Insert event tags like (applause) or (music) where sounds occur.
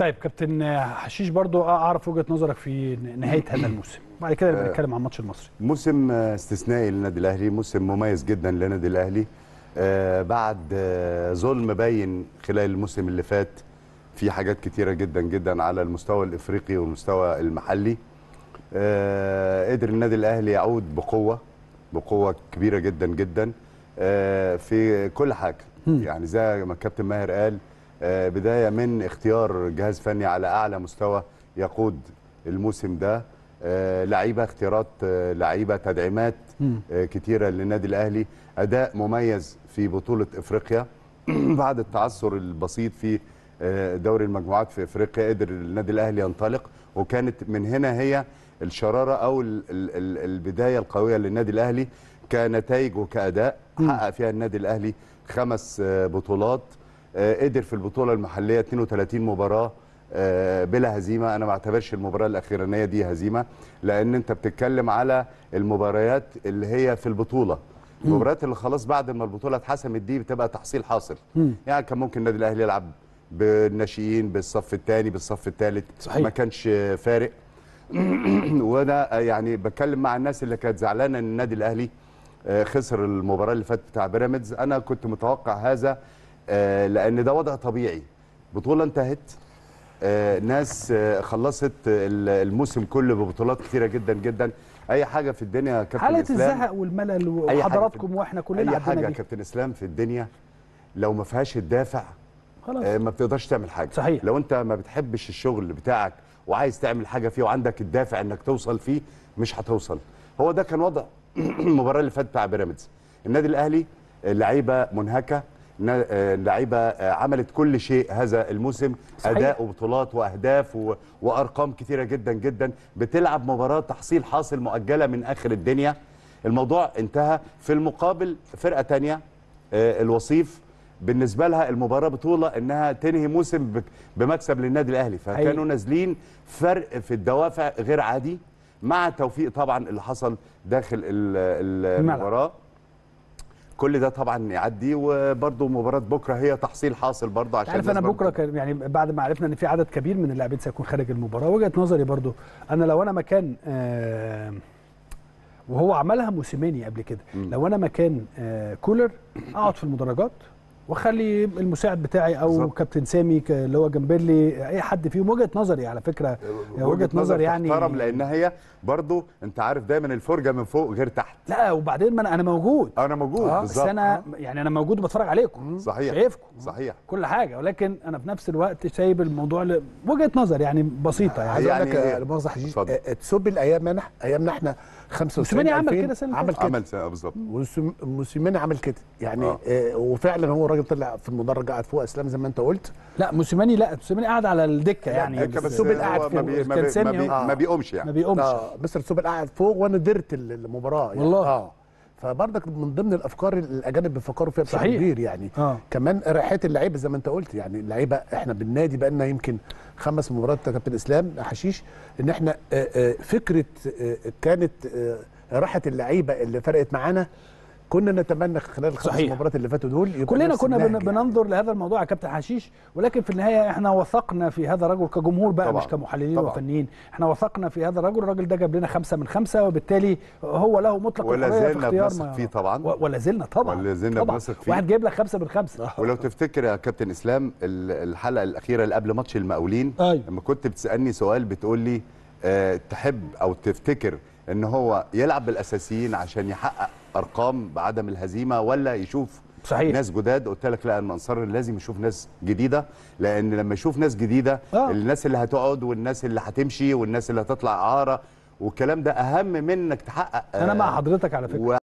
طيب كابتن حشيش برضو أعرف وجهة نظرك في نهاية هذا الموسم. بعد كده نبقى نتكلم عن ماتش المصري. موسم استثنائي للنادي الأهلي موسم مميز جدا للنادي الأهلي. آه بعد آه ظلم باين خلال الموسم اللي فات في حاجات كتيرة جدا جدا على المستوى الإفريقي والمستوى المحلي. آه قدر النادي الأهلي يعود بقوة بقوة كبيرة جدا جدا. آه في كل حاجة. يعني زي ما الكابتن ماهر قال آه بداية من اختيار جهاز فني على أعلى مستوى يقود الموسم ده. آه لعيبة اختيارات آه لعيبة تدعيمات آه كتيرة للنادي الأهلي. أداء مميز في بطولة إفريقيا. (clears throat) بعد التعثر البسيط في آه دوري المجموعات في إفريقيا قدر النادي الأهلي ينطلق. وكانت من هنا هي الشرارة أو ال ال ال البداية القوية للنادي الأهلي كنتائج وكأداء. حقق فيها النادي الأهلي خمس آه بطولات. آه قدر في البطولة المحلية 32 مباراة بلا هزيمة. أنا ما اعتبرش المباراة الأخيرانية دي هزيمة لأن أنت بتتكلم على المباريات اللي هي في البطولة. المباريات اللي خلاص بعد ما البطولة اتحسمت دي بتبقى تحصيل حاصل. يعني كان ممكن النادي الأهلي يلعب بالناشئين بالصف الثاني بالصف الثالث. ما كانش فارق. (clears throat) وأنا يعني بتكلم مع الناس اللي كانت زعلانة إن النادي الأهلي خسر المباراة اللي فاتت بتاع بيراميدز. أنا كنت متوقع هذا لأن ده وضع طبيعي. بطولة انتهت. آه ناس آه خلصت الموسم كله ببطولات كثيره جدا جدا. أي حاجة في الدنيا يا كابتن حالة إسلام. الزهق والملل وحضراتكم وإحنا كلنا أي حاجة يا. كابتن إسلام في الدنيا لو ما فيهاش الدافع خلاص. آه ما بتقدرش تعمل حاجة. صحيح. لو أنت ما بتحبش الشغل بتاعك وعايز تعمل حاجة فيه وعندك الدافع إنك توصل فيه مش هتوصل. هو ده كان وضع (clears throat) المباراة اللي فاتت بتاع بيراميدز. النادي الأهلي لعيبة منهكة. اللعيبه عملت كل شيء هذا الموسم صحيح. أداء وبطولات وأهداف و... وأرقام كثيرة جدا جدا بتلعب مباراة تحصيل حاصل مؤجلة من آخر الدنيا الموضوع انتهى في المقابل فرقة تانية الوصيف بالنسبة لها المباراة بطولة إنها تنهي موسم. بمكسب للنادي الأهلي فكانوا. نازلين فرق في الدوافع غير عادي مع التوفيق طبعا اللي حصل داخل. المباراة كل ده طبعا يعدي وبرده مباراة بكرة هي تحصيل حاصل برده عشان عارف أنا بكرة كان يعني بعد ما عرفنا إن في عدد كبير من اللاعبين سيكون خارج المباراة وجهة نظري برضو أنا لو أنا مكان آه وهو عملها موسيماني قبل كده. لو أنا مكان آه كولر أقعد في المدرجات واخلي المساعد بتاعي أو بالظبط. كابتن سامي اللي هو جنبرلي أي حد فيهم. وجهة نظري على فكرة. وجهة نظر يعني تحترم لأن هي برضو أنت عارف دايما الفرجة من فوق غير تحت. لا وبعدين ما أنا أنا موجود. أنا موجود آه بس بالظبط. أنا يعني أنا موجود وبتفرج عليكم. صحيح. شايفكم. صحيح. كل حاجة. ولكن أنا في نفس الوقت سايب الموضوع ل... وجهة نظر يعني بسيطة يعني. عايز أقول لك يعني يا مؤاخذه حجيج اتفضل. آه، تسوبل ايامنا أيامنا إحنا 95 موسيماني عمل 2000 كده عمل كده. عمل سنة بالظبط. وسم- موسيماني عمل كده. يعني آه. آه. وفعلا هو الراجل طلع في المدرج قاعد فوق اسلام زي ما انت قلت. لا موسيماني لا موسيماني قاعد على الدكة يعني. دكة بس السوبر قاعد فوق. ما, بي ما, بي ما, سامي بي أهو. ما بيقومش ما يعني بيقومش. آه. مستر سوبل قاعد فوق وأنا درت ال- المباراة يعني. والله. آه. فبرضك من ضمن الأفكار الأجانب بيفكروا فيها بشكل. كبير يعني. آه. كمان ريحة اللعيبة زي ما انت قلت يعني. اللعيبة إحنا بالنادي بقى لنا يمكن خمس مباريات يا كابتن إسلام حشيش إن إحنا آه، آه، فكرة آه، كانت آه، راحة اللعيبة اللي فرقت معانا كنا نتمنى خلال الخمس. مباريات اللي فاتوا دول يبقى كلنا كنا بن- يعني. بننظر لهذا الموضوع يا كابتن حشيش ولكن في النهاية إحنا وثقنا في هذا الرجل كجمهور بقى طبعاً. مش كمحللين. وفنيين إحنا وثقنا في هذا الرجل الراجل ده جاب لنا خمسة من خمسة وبالتالي هو له مطلق الحرية في زلنا اختيار ما فيه. طبعاً. و- ولا زلنا طبعا ولا زلنا. بنثق فيه. واحد جايب لك خمسة من خمسة (laughs) ولو تفتكر يا كابتن إسلام ال- الحلقة الأخيرة اللي قبل ماتش المقاولين أيوة. لما كنت بتسألني سؤال بتقول لي أه تحب أو تفتكر إن هو يلعب بالأساسيين عشان يحقق أرقام بعدم الهزيمة ولا يشوف صحيح. ناس جداد قلت لك لا المنصر لازم يشوف ناس جديدة لأن لما يشوف ناس جديدة آه. الناس اللي هتقعد والناس اللي هتمشي والناس اللي هتطلع أعارة والكلام ده أهم من إنك تحقق أنا آه، مع حضرتك على فكرة